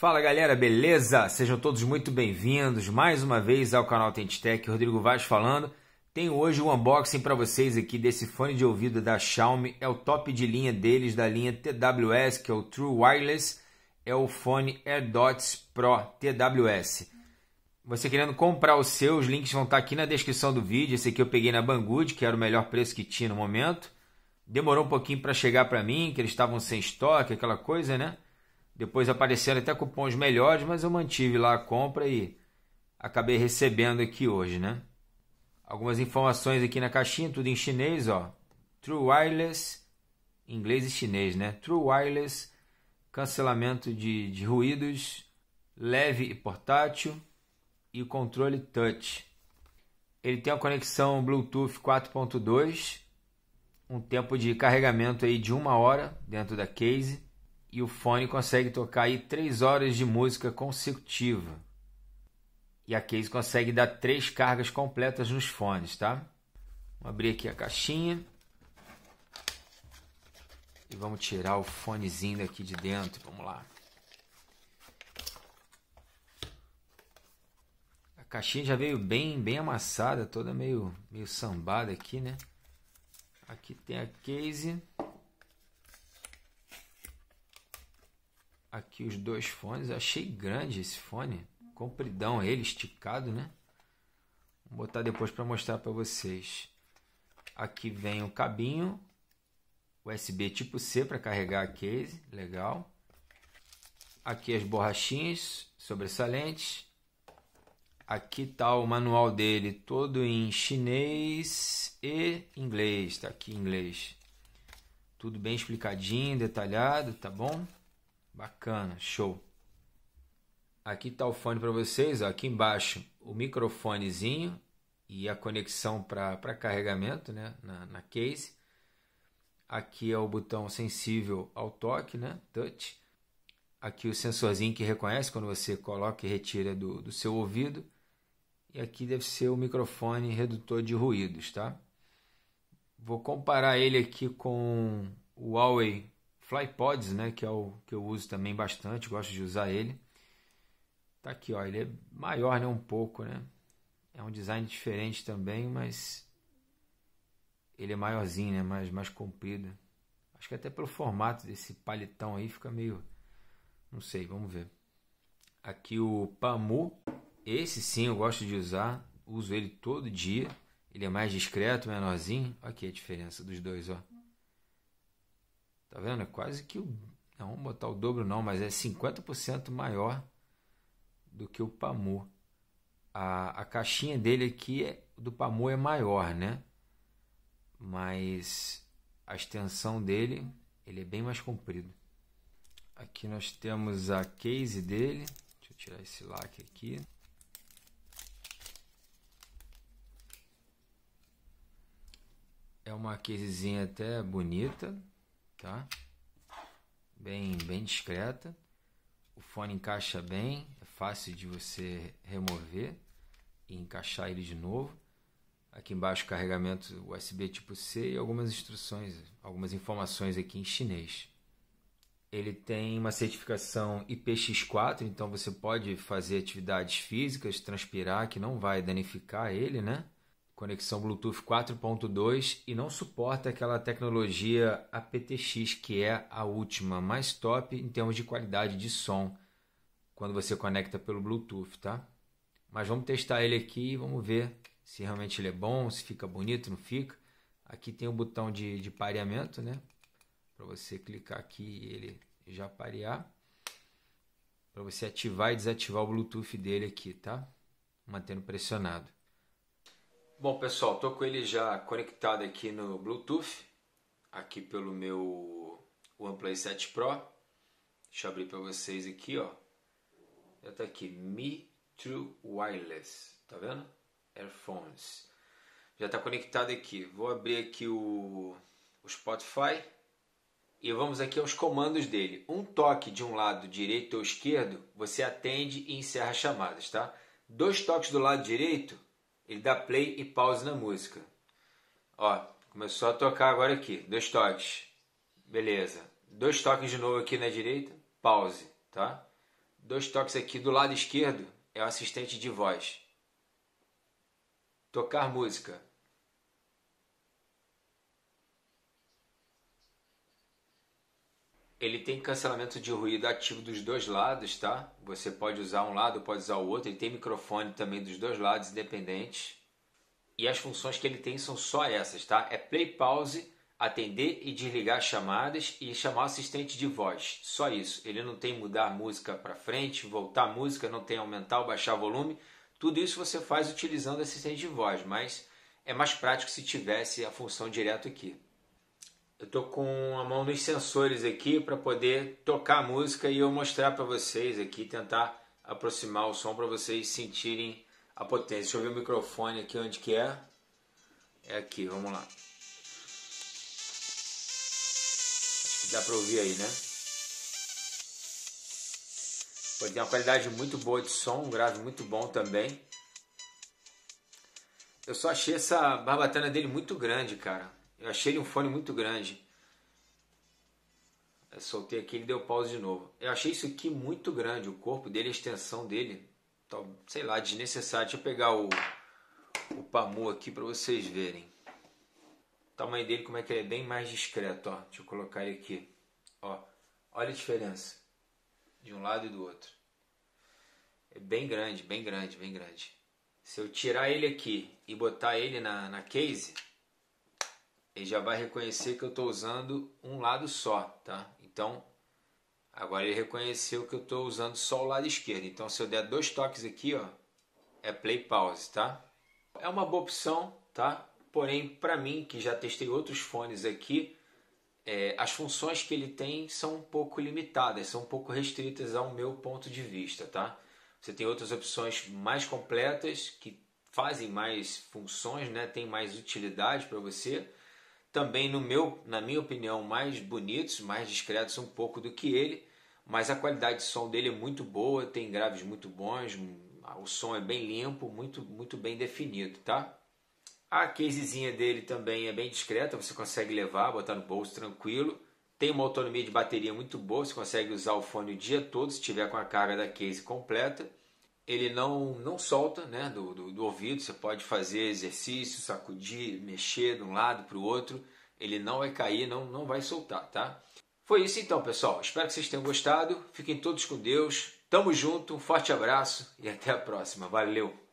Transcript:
Fala galera, beleza? Sejam todos muito bem-vindos mais uma vez ao canal Tentitech, Rodrigo Vaz falando. Tenho hoje um unboxing para vocês aqui desse fone de ouvido da Xiaomi, é o top de linha deles, da linha TWS, que é o True Wireless, é o fone AirDots Pro TWS. Você querendo comprar o seu, os links vão estar aqui na descrição do vídeo. Esse aqui eu peguei na Banggood, que era o melhor preço que tinha no momento. Demorou um pouquinho para chegar para mim, que eles estavam sem estoque, aquela coisa, né? Depois apareceram até cupons melhores, mas eu mantive lá a compra e acabei recebendo aqui hoje, né? Algumas informações aqui na caixinha, tudo em chinês, ó. True Wireless, inglês e chinês, né? True Wireless, cancelamento de, de ruídos, leve e portátil e controle touch. Ele tem a conexão Bluetooth 4.2 um tempo de carregamento aí de uma hora dentro da case e o fone consegue tocar aí três horas de música consecutiva. E a case consegue dar três cargas completas nos fones, tá? Vamos abrir aqui a caixinha. E vamos tirar o fonezinho daqui de dentro. Vamos lá. A caixinha já veio bem, bem amassada, toda meio, meio sambada aqui, né? Aqui tem a case. Aqui os dois fones. Eu achei grande esse fone. Compridão ele, esticado, né? Vou botar depois para mostrar para vocês. Aqui vem o cabinho USB tipo C para carregar a case, legal. Aqui as borrachinhas sobressalentes. Aqui está o manual dele todo em chinês e inglês. Está aqui em inglês. Tudo bem explicadinho, detalhado, tá bom? Bacana, show. Aqui está o fone para vocês. Ó, aqui embaixo o microfonezinho e a conexão para carregamento né, na, na case. Aqui é o botão sensível ao toque, né, touch. Aqui o sensorzinho que reconhece quando você coloca e retira do, do seu ouvido e aqui deve ser o microfone redutor de ruídos, tá? Vou comparar ele aqui com o Huawei FlyPods, né, que é o que eu uso também bastante, gosto de usar ele. Tá aqui, ó, ele é maior, né, um pouco, né? É um design diferente também, mas ele é maiorzinho, né, mais mais comprido. Acho que até pelo formato desse palitão aí fica meio não sei, vamos ver. Aqui o Pamu esse sim eu gosto de usar, uso ele todo dia. Ele é mais discreto, menorzinho. Olha aqui a diferença dos dois, ó. Tá vendo? É quase que o. Não vamos botar o dobro, não, mas é 50% maior do que o Pamu. A, a caixinha dele aqui é, do Pamu é maior, né? Mas a extensão dele ele é bem mais comprido. Aqui nós temos a case dele. Deixa eu tirar esse lacre aqui. É uma casezinha até bonita, tá? Bem, bem discreta. O fone encaixa bem, é fácil de você remover e encaixar ele de novo. Aqui embaixo carregamento USB tipo C e algumas instruções, algumas informações aqui em chinês. Ele tem uma certificação IPX4, então você pode fazer atividades físicas, transpirar, que não vai danificar ele, né? Conexão Bluetooth 4.2 e não suporta aquela tecnologia aptX, que é a última, mais top em termos de qualidade de som quando você conecta pelo Bluetooth, tá? Mas vamos testar ele aqui e vamos ver se realmente ele é bom, se fica bonito, não fica. Aqui tem o botão de, de pareamento, né? Para você clicar aqui e ele já parear. Para você ativar e desativar o Bluetooth dele aqui, tá? Mantendo pressionado. Bom, pessoal, tô com ele já conectado aqui no Bluetooth, aqui pelo meu OnePlay 7 Pro. Deixa eu abrir para vocês aqui, ó. Já tá aqui, Mi True Wireless, tá vendo? Airphones. Já está conectado aqui. Vou abrir aqui o, o Spotify e vamos aqui aos comandos dele. Um toque de um lado direito ou esquerdo, você atende e encerra chamadas, tá? Dois toques do lado direito, ele dá play e pause na música. Ó, começou a tocar agora aqui, dois toques. Beleza. Dois toques de novo aqui na direita, pause, tá? Dois toques aqui do lado esquerdo é o assistente de voz. Tocar música. Ele tem cancelamento de ruído ativo dos dois lados, tá? Você pode usar um lado, pode usar o outro. Ele tem microfone também dos dois lados, independentes. E as funções que ele tem são só essas, tá? É play, pause, atender e desligar chamadas e chamar assistente de voz. Só isso. Ele não tem mudar música para frente, voltar música, não tem aumentar ou baixar volume. Tudo isso você faz utilizando assistente de voz, mas é mais prático se tivesse a função direto aqui. Eu tô com a mão nos sensores aqui para poder tocar a música e eu mostrar para vocês aqui, tentar aproximar o som para vocês sentirem a potência. Deixa eu ver o microfone aqui onde que é. É aqui, vamos lá. Acho que dá para ouvir aí, né? Pode ter uma qualidade muito boa de som, um grave muito bom também. Eu só achei essa barbatana dele muito grande, cara. Eu achei ele um fone muito grande. Eu soltei aqui, ele deu pause de novo. Eu achei isso aqui muito grande, o corpo dele, a extensão dele, sei lá, desnecessário. Deixa eu pegar o, o Pamu aqui para vocês verem. O tamanho dele, como é que ele é bem mais discreto, ó. Deixa eu colocar ele aqui. Ó, olha a diferença de um lado e do outro. É bem grande, bem grande, bem grande. Se eu tirar ele aqui e botar ele na, na case, ele já vai reconhecer que eu estou usando um lado só, tá? Então, agora ele reconheceu que eu estou usando só o lado esquerdo. Então, se eu der dois toques aqui, ó, é play pause, tá? É uma boa opção, tá? Porém, para mim, que já testei outros fones aqui, é, as funções que ele tem são um pouco limitadas, são um pouco restritas ao meu ponto de vista, tá? Você tem outras opções mais completas que fazem mais funções, né? Tem mais utilidade para você também no meu, na minha opinião, mais bonitos, mais discretos um pouco do que ele, mas a qualidade de som dele é muito boa, tem graves muito bons, o som é bem limpo, muito muito bem definido, tá? A casezinha dele também é bem discreta, você consegue levar, botar no bolso tranquilo. Tem uma autonomia de bateria muito boa, você consegue usar o fone o dia todo se tiver com a carga da case completa ele não, não solta né, do, do, do, ouvido, você pode fazer exercício, sacudir, mexer de um lado para o outro, ele não vai cair, não, não vai soltar, tá? Foi isso então, pessoal. Espero que vocês tenham gostado. Fiquem todos com Deus. Tamo junto, um forte abraço e até a próxima. Valeu!